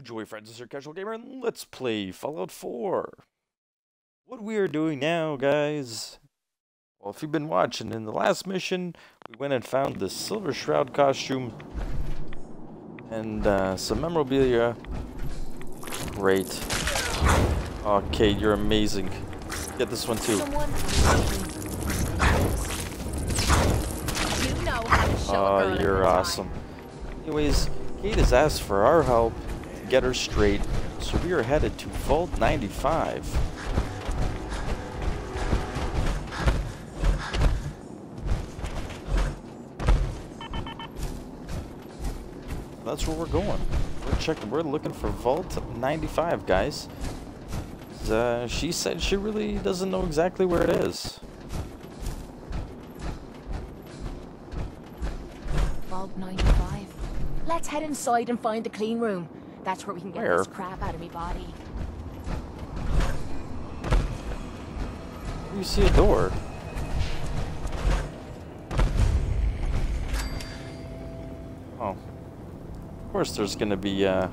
Joy Friends, this is your casual gamer, and let's play Fallout 4. What we are doing now, guys, well, if you've been watching, in the last mission, we went and found the Silver Shroud costume and uh, some memorabilia. Great. Oh, Cait, you're amazing. Get this one too. You know how to show a Oh, you're awesome. Anyways, Cait has asked for our help get her straight, so we are headed to Vault 95. That's where we're going. We're checking. We're looking for Vault 95, guys. Uh, she said she really doesn't know exactly where it is. Vault 95. Let's head inside and find the clean room. That's where we can get Where? this crap out of me body. You see a door. Oh. Of course there's gonna be, uh,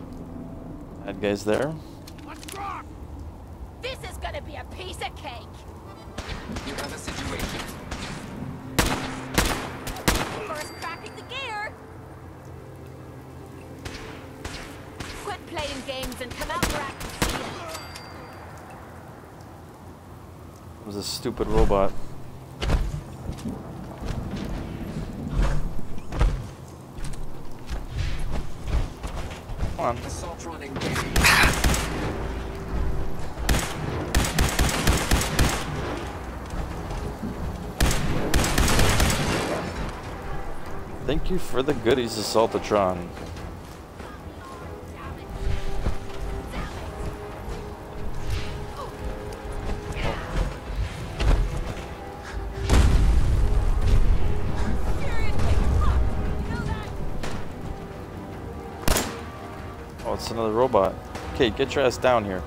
bad guys there. Playing and come out where I can see you. It was a stupid robot. Come on. Assault running. Thank you for the goodies, Assaultatron. Another robot. Okay, get your ass down here.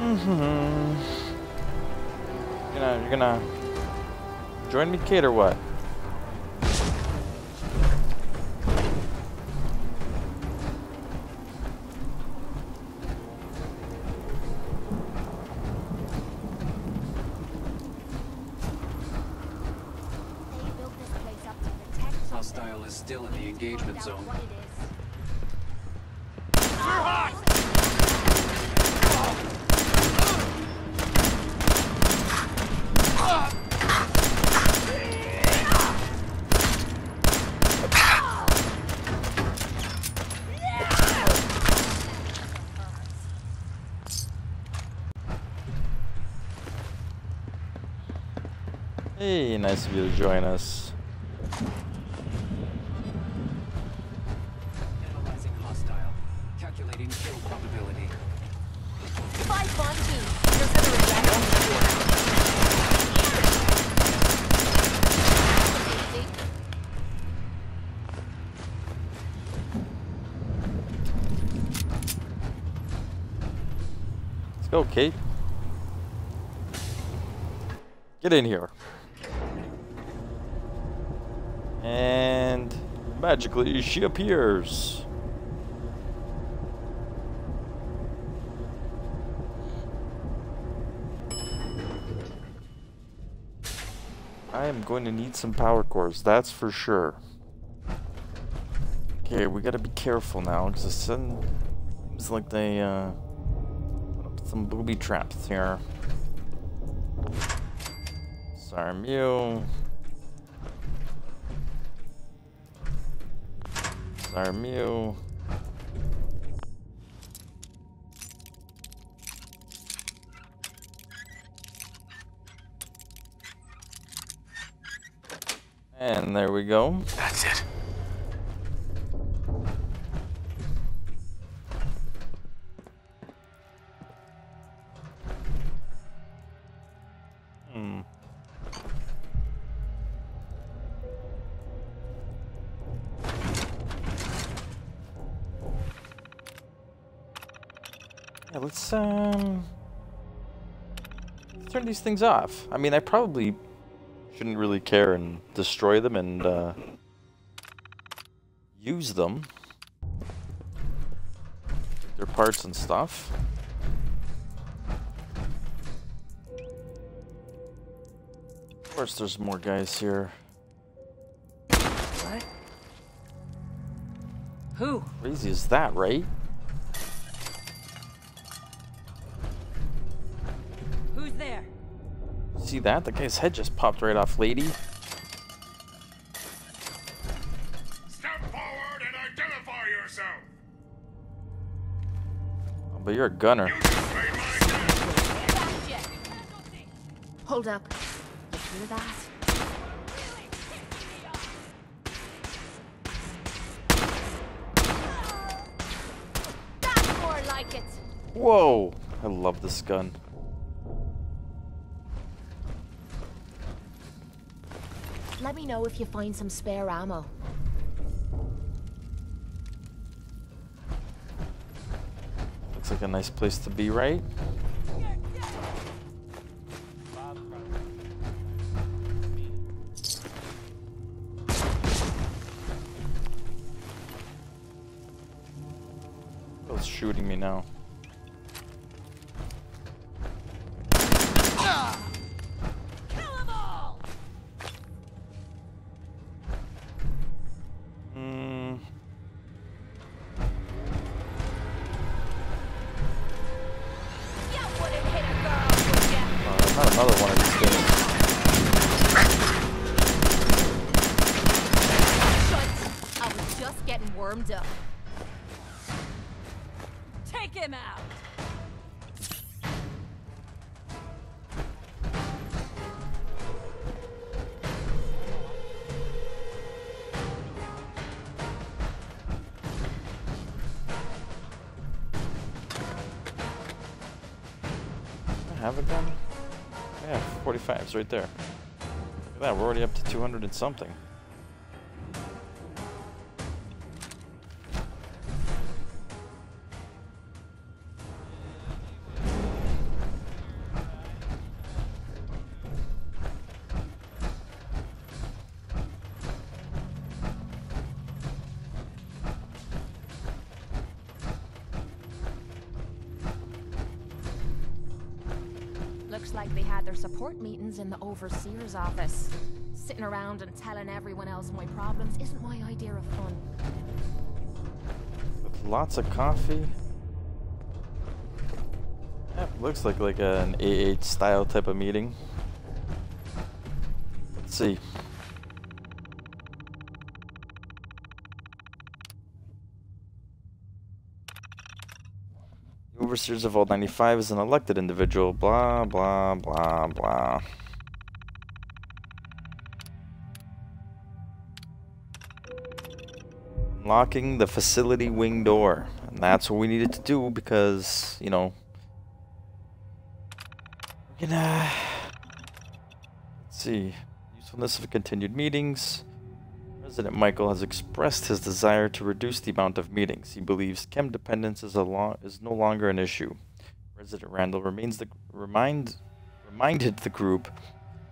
Mm-hmm. You're gonna, you're gonna join me, Cait, or what? Is still in the engagement zone. Hey, nice of you to join us. Get in here. And magically she appears. I am going to need some power cores, that's for sure. Okay, we gotta be careful now, because it seems like they, uh, put up some booby traps here. Sorry, Mew. Sorry, Mew. And there we go. That's it. Yeah, let's um let's turn these things off. I mean, I probably shouldn't really care and destroy them and uh, use them. Their parts and stuff. Of course, there's more guys here. What? Who? Crazy is that, right? See that? The guy's head just popped right off, lady. Step forward and identify yourself. Oh, but you're a gunner. You just made my day. Hold up. Hear that? That's more like it. Whoa! I love this gun. Let me know if you find some spare ammo. Looks like a nice place to be, right? Warmed up. Take him out. I have a gun? Yeah, 45's right there. Look at that, we're already up to 200 and something. Overseer's office. Sitting around and telling everyone else my problems isn't my idea of fun. With lots of coffee. Yeah, looks like like an AH style type of meeting. Let's see. The Overseers of Vault 95 is an elected individual. Blah, blah, blah, blah. Unlocking the facility wing door. And that's what we needed to do because, you know, we're gonna. Let's see. Usefulness of continued meetings. President Michael has expressed his desire to reduce the amount of meetings. He believes chem dependence is, is no longer an issue. President Randall remains the remind reminded the group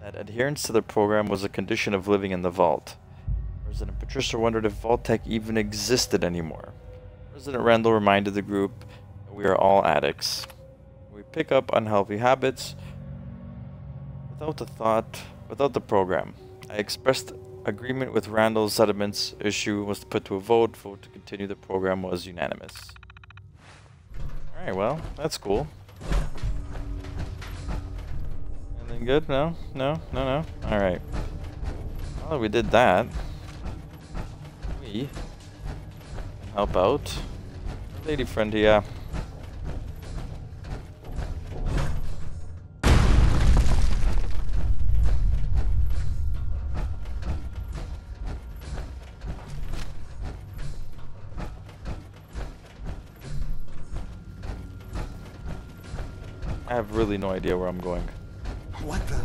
that adherence to the program was a condition of living in the vault. President Patricia wondered if Vault-Tec even existed anymore. President Randall reminded the group that we are all addicts. We pick up unhealthy habits without the thought, without the program. I expressed agreement with Randall's settlements issue was put to a vote. Vote to continue the program was unanimous. Alright, well, that's cool. Anything good? No? No? No, no? Alright. Well, we did that. We can help out. Lady friend here. I have really no idea where I'm going. What the?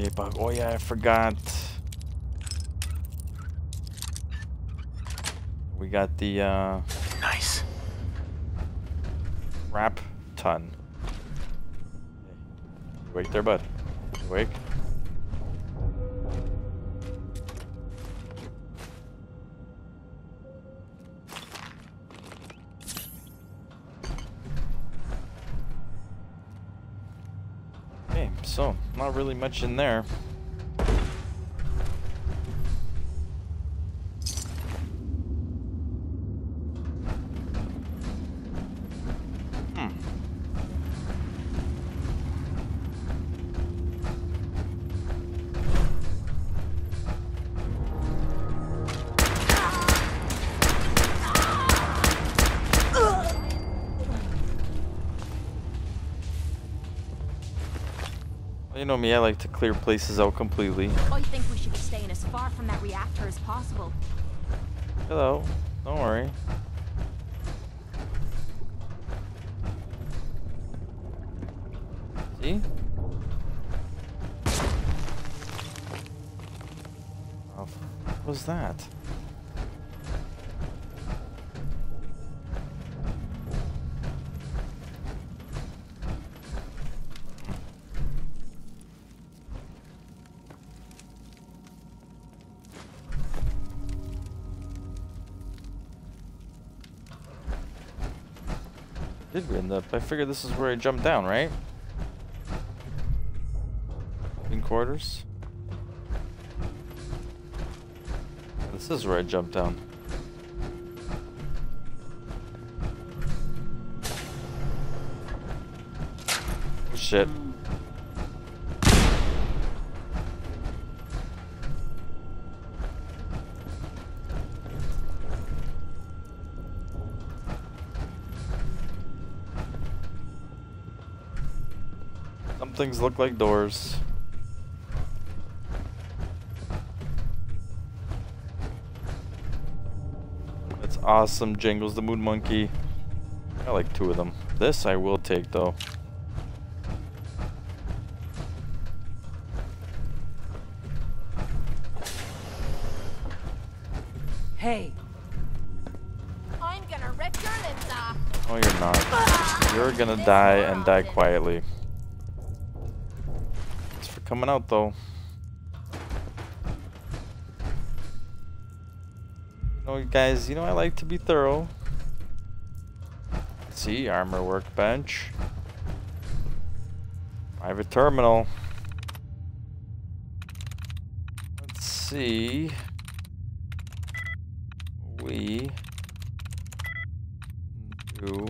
God, I bug. Oh yeah, I forgot. We got the uh, Nice. wrap ton. Wake there, bud. Wake. So not really much in there. Know me, I like to clear places out completely. I think we should be staying as far from that reactor as possible. Hello, don't worry. Did we end up? I figured this is where I jumped down, right? In quarters. This is where I jumped down. Shit. Things look like doors. That's awesome. Jangles the Moon Monkey. I like two of them. This I will take though. Hey, I'm gonna rip your lips off. Oh, you're not. You're gonna die and die quietly. Coming out though. You know, guys, you know I like to be thorough. See, armor workbench. Private terminal. Let's see. We do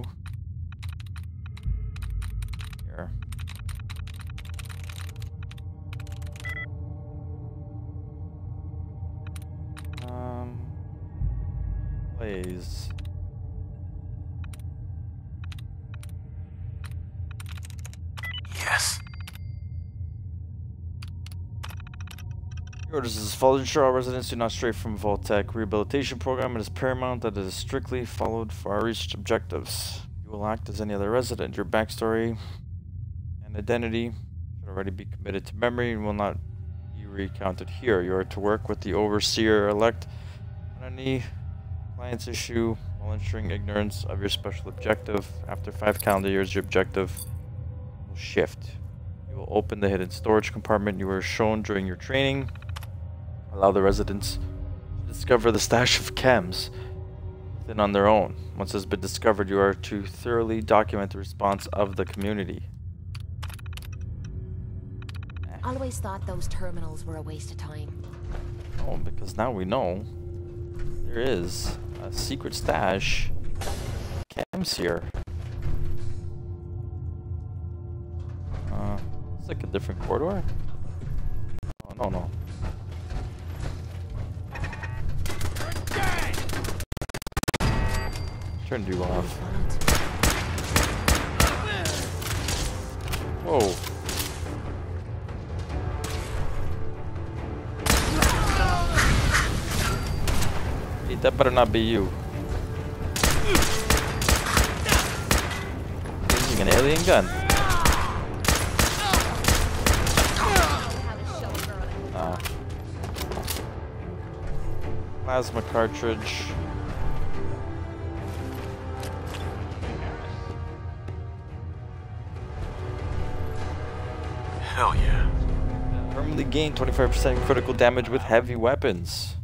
orders is as follows. Ensure all residents do not stray from Vault-Tec rehabilitation program. It is paramount that it is strictly followed for our research objectives. You will act as any other resident. Your backstory and identity should already be committed to memory and will not be recounted here. You are to work with the overseer-elect on any client's issue while ensuring ignorance of your special objective. After five calendar years, your objective will shift. You will open the hidden storage compartment you were shown during your training. Allow the residents to discover the stash of chems within on their own. Once it has been discovered, you are to thoroughly document the response of the community. I always thought those terminals were a waste of time. Oh, because now we know there is a secret stash of chems here. Uh, it's like a different corridor. Oh no no. Turned you off. Whoa. That better not be you. Using an alien gun. Ah. Plasma cartridge. Gain 25% critical damage with heavy weapons.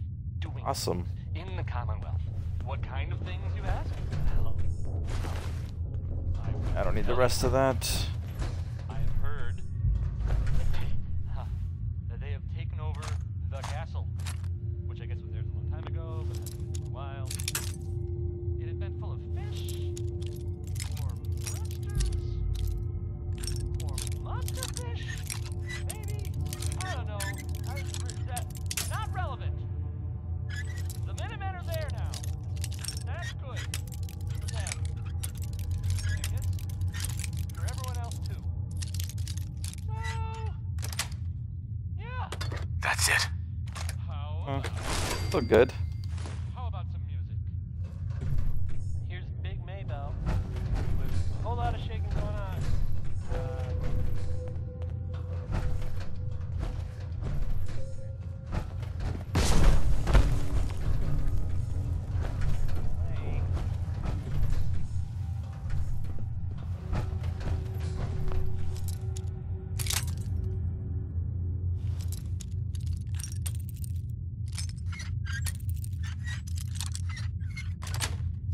Awesome. in the Commonwealth. What kind of things, you ask? I don't need the rest of that. Good.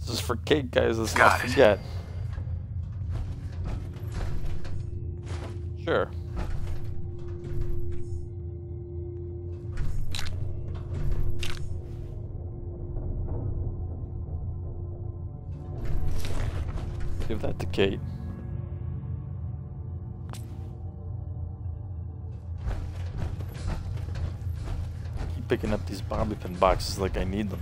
This is for cake, guys. Let's Got not it. Sure. Give that to Cait. Keep picking up these bobby pin boxes like I need them.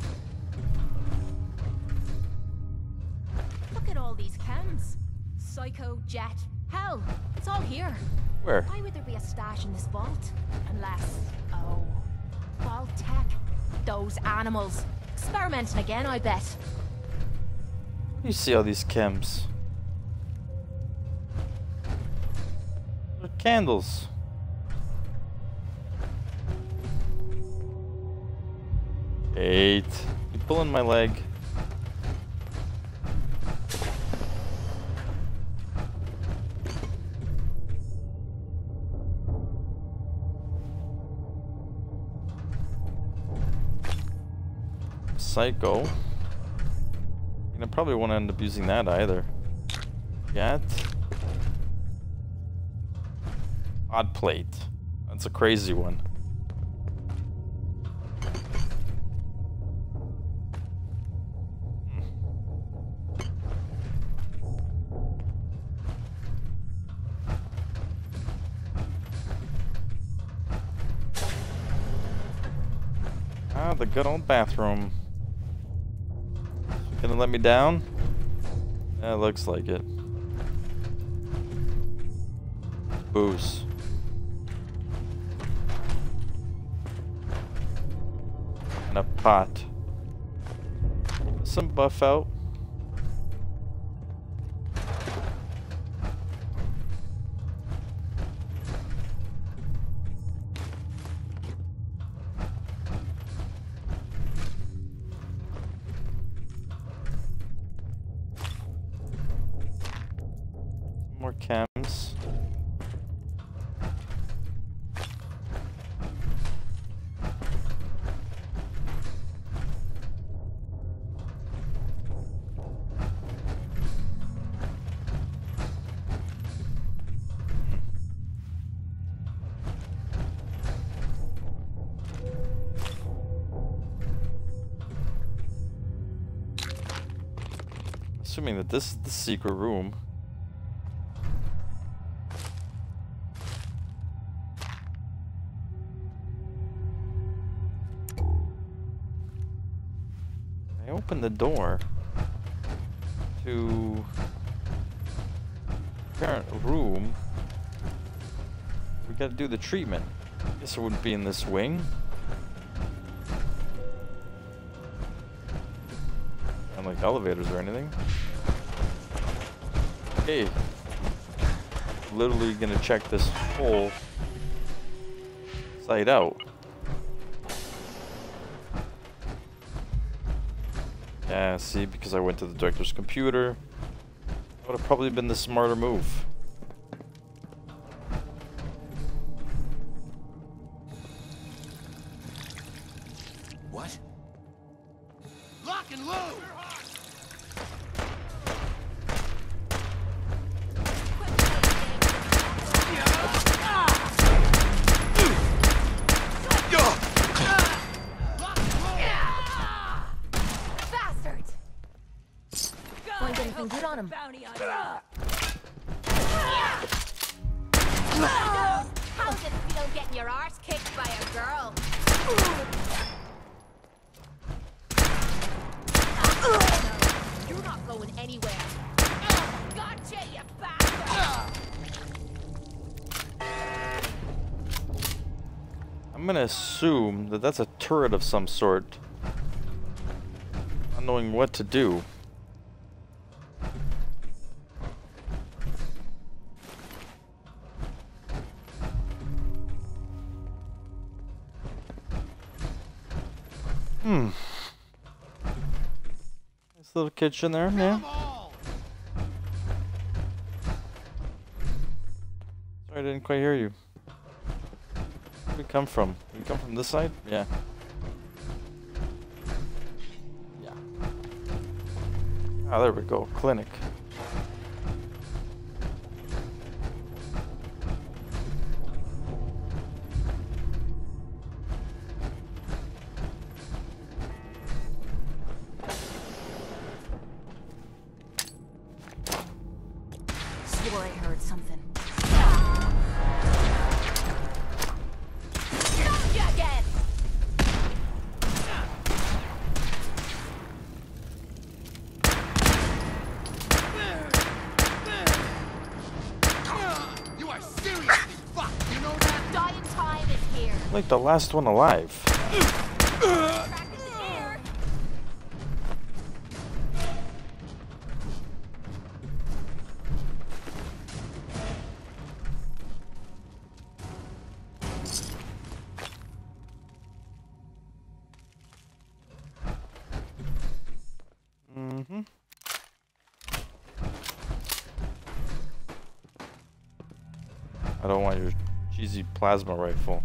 Psycho, Jet. Hell, it's all here. Where? Why would there be a stash in this vault? Unless, oh, Vault-Tec. Those animals. Experimenting again, I bet. You see all these chems. They're candles. Eight. You pulling my leg. Psycho. I probably won't end up using that either. Yet. Odd plate. That's a crazy one. Ah, the good old bathroom. Gonna let me down? Yeah, looks like it. Booze. And a pot. Some Buffout. Assuming that this is the secret room. I opened the door. to parent room, we gotta do the treatment. Guess it wouldn't be in this wing. And like elevators or anything. Literally gonna check this whole site out. Yeah, see, because I went to the director's computer. Would have probably been the smarter move. Good on him? How's it feel getting your arse kicked by a girl? You're not going anywhere. Gotcha, you bastard! I'm gonna assume that that's a turret of some sort. Not knowing what to do. Little kitchen there, yeah. Sorry, I didn't quite hear you. Where did we come from? We come from this side? Yeah. Yeah. Ah, there we go. Clinic. Like the last one alive. Mm-hmm. I don't want your cheesy plasma rifle.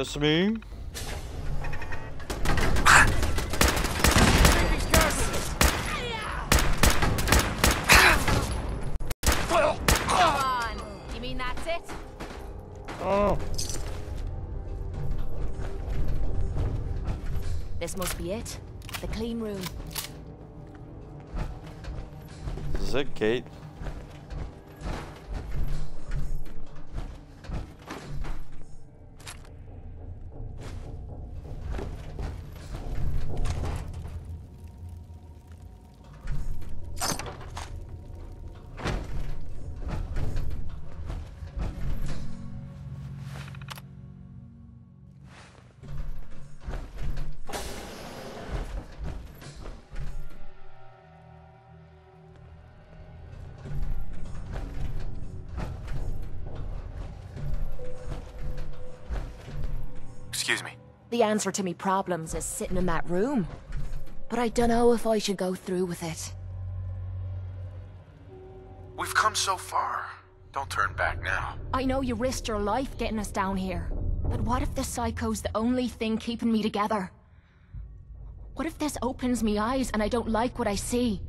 That's it? Oh, This must be it. The clean room. this is it, Cait. The answer to me problems is sitting in that room. but I don't know if I should go through with it. We've come so far. Don't turn back now. I know you risked your life getting us down here, but what if this psycho's the only thing keeping me together? What if this opens me eyes and I don't like what I see?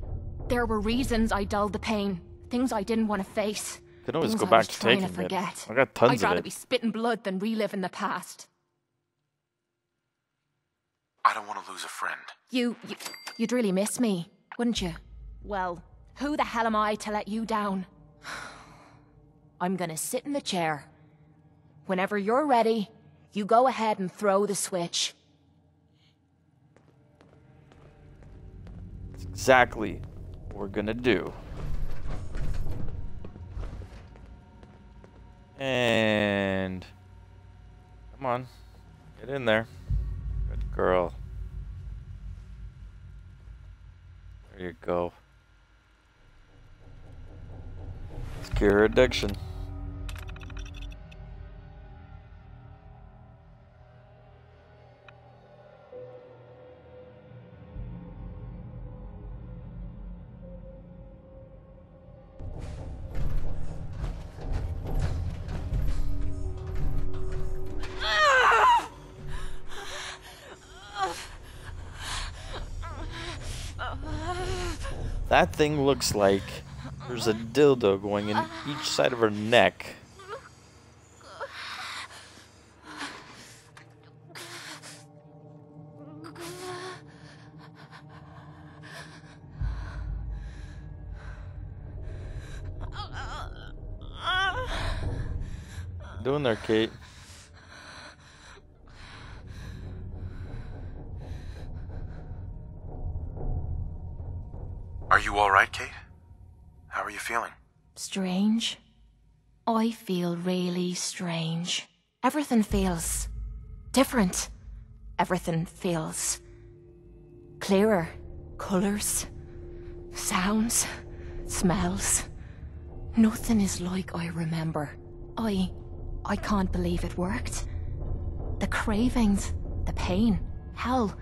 There were reasons I dulled the pain, things I didn't want to face. Could always things go I back was to trying taking to it. forget. I got tons I'd of rather it. be spitting blood than reliving the past. I don't want to lose a friend. You, you, you'd really miss me, wouldn't you? Well, who the hell am I to let you down? I'm gonna sit in the chair. Whenever you're ready, you go ahead and throw the switch. That's exactly what we're gonna do. And come on, get in there. Good girl. There you go. Let's cure addiction. That thing looks like there's a dildo going in each side of her neck. Doing there, Cait. I feel really strange. Everything feels different. Everything feels clearer. Colors, sounds, smells. Nothing is like I remember. I. I can't believe it worked. The cravings, the pain, hell,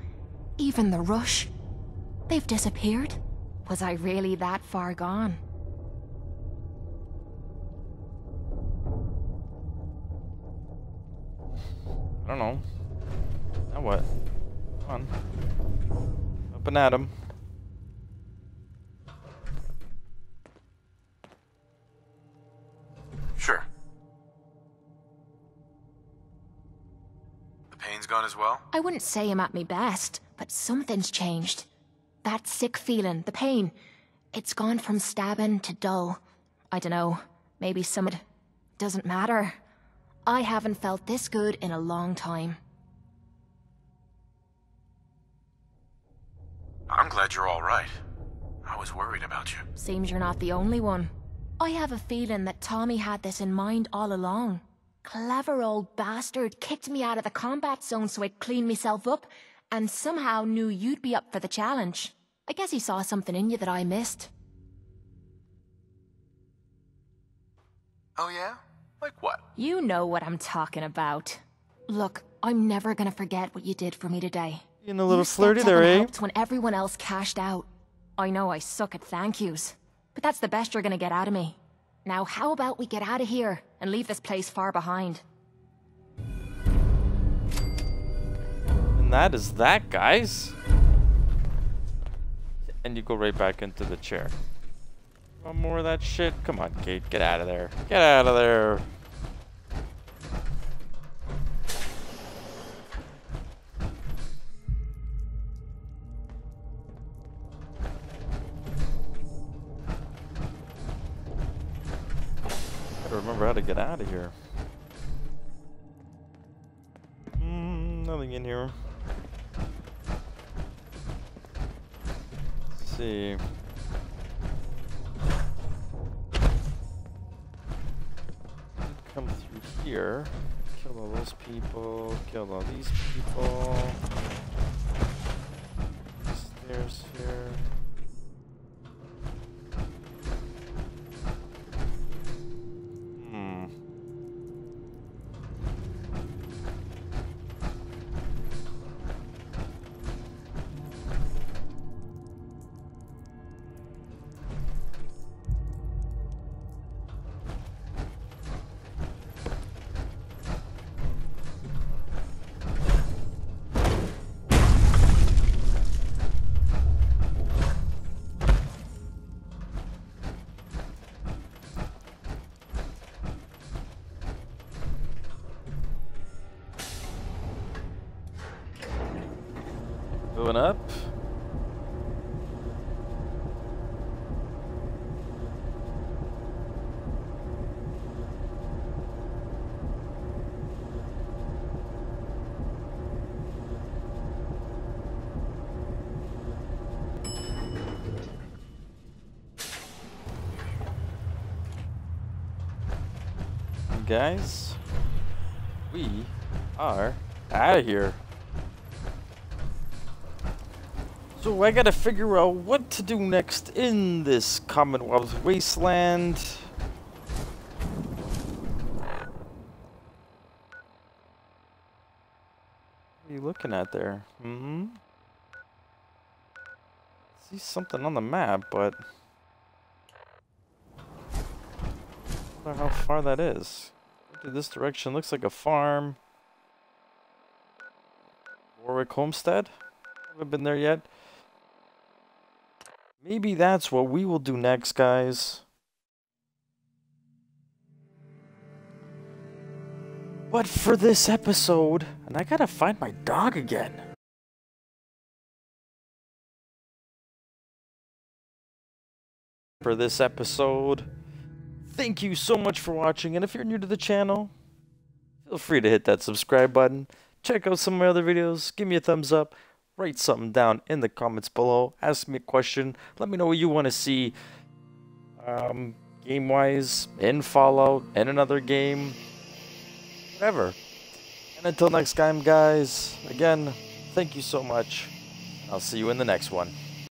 even the rush. They've disappeared. Was I really that far gone? I don't know. Now what? Come on. Up and at him. Sure. The pain's gone as well? I wouldn't say I'm at my best, but something's changed. That sick feeling, the pain, it's gone from stabbing to dull. I dunno, maybe some it doesn't matter. I haven't felt this good in a long time. I'm glad you're alright. I was worried about you. Seems you're not the only one. I have a feeling that Tommy had this in mind all along. Clever old bastard kicked me out of the combat zone so I'd clean myself up, and somehow knew you'd be up for the challenge. I guess he saw something in you that I missed. Oh, yeah? Like what? You know what I'm talking about. Look, I'm never gonna forget what you did for me today. Being a little you stepped flirty there, eh? helped when everyone else cashed out. I know I suck at thank yous, but that's the best you're gonna get out of me. Now, how about we get out of here and leave this place far behind? And that is that, guys. And you go right back into the chair. Want more of that shit? Come on, Cait. Get out of there. Get out of there. Gotta remember how to get out of here. Mm, nothing in here. Let's see. Here. Kill all those people. Kill all these people. Stairs here. Guys, we are out of here. So I gotta figure out what to do next in this Commonwealth wasteland. What are you looking at there? Hmm? See something on the map, but... I know how far that is. This direction looks like a farm. Warwick Homestead? Haven't been there yet. Maybe that's what we will do next, guys. But for this episode, and I gotta find my dog again. For this episode, thank you so much for watching, and if you're new to the channel, feel free to hit that subscribe button. Check out some of my other videos, give me a thumbs up, write something down in the comments below. Ask me a question. Let me know what you want to see um, game wise in Fallout, in another game, whatever. And until next time, guys, again, thank you so much. I'll see you in the next one.